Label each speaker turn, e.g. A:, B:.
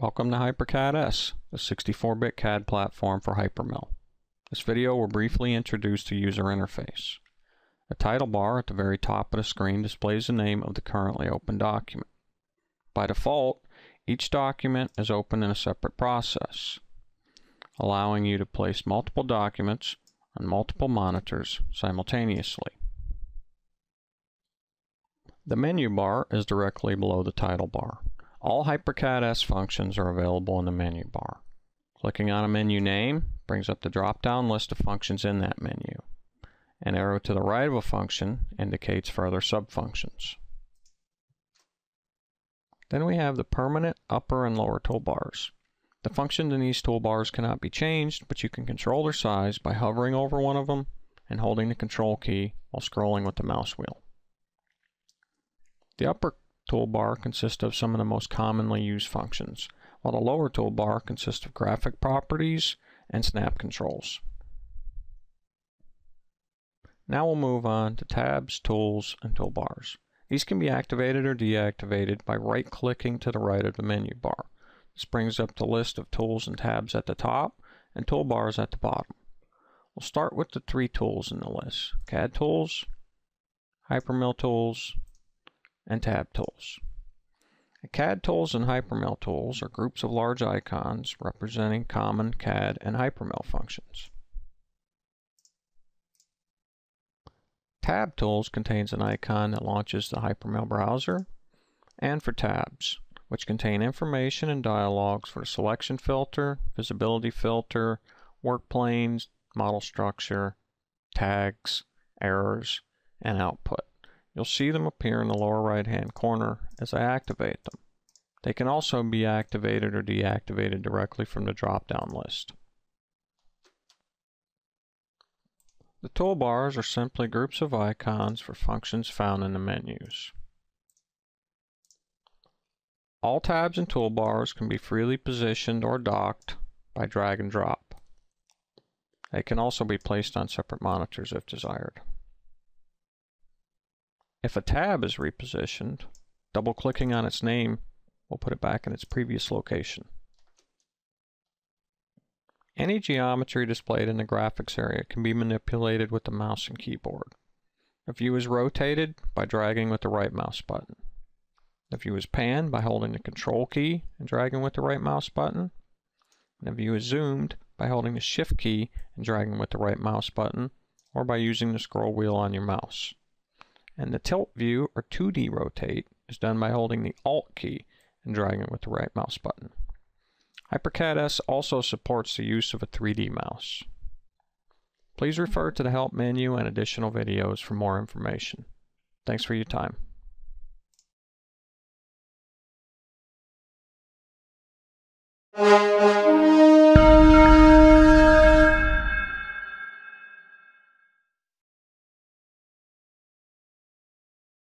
A: Welcome to hyperCAD-S, the 64-bit CAD platform for hyperMILL. This video will briefly introduce the user interface. The title bar at the very top of the screen displays the name of the currently open document. By default, each document is open in a separate process, allowing you to place multiple documents on multiple monitors simultaneously. The menu bar is directly below the title bar. All hyperCAD-S functions are available in the menu bar. Clicking on a menu name brings up the drop-down list of functions in that menu. An arrow to the right of a function indicates further subfunctions. Then we have the permanent upper and lower toolbars. The functions in these toolbars cannot be changed, but you can control their size by hovering over one of them and holding the control key while scrolling with the mouse wheel. The upper toolbar consists of some of the most commonly used functions, while the lower toolbar consists of graphic properties and snap controls. Now we'll move on to tabs, tools, and toolbars. These can be activated or deactivated by right-clicking to the right of the menu bar. This brings up the list of tools and tabs at the top and toolbars at the bottom. We'll start with the three tools in the list, CAD tools, hyperMILL tools, and tab tools. CAD tools and hyperMILL tools are groups of large icons representing common CAD and hyperMILL functions. Tab Tools contains an icon that launches the hyperMILL browser, and four tabs, which contain information and dialogues for selection filter, visibility filter, work planes, model structure, tags, errors, and output. You'll see them appear in the lower right hand corner as I activate them. They can also be activated or deactivated directly from the drop-down list. The toolbars are simply groups of icons for functions found in the menus. All tabs and toolbars can be freely positioned or docked by drag and drop. They can also be placed on separate monitors if desired. If a tab is repositioned, double-clicking on its name will put it back in its previous location. Any geometry displayed in the graphics area can be manipulated with the mouse and keyboard. The view is rotated by dragging with the right mouse button. The view is panned by holding the control key and dragging with the right mouse button. And the view is zoomed by holding the shift key and dragging with the right mouse button or by using the scroll wheel on your mouse. And the tilt view or 2D rotate is done by holding the Alt key and dragging with the right mouse button. hyperCAD-S also supports the use of a 3D mouse. Please refer to the help menu and additional videos for more information. Thanks for your time.
B: You.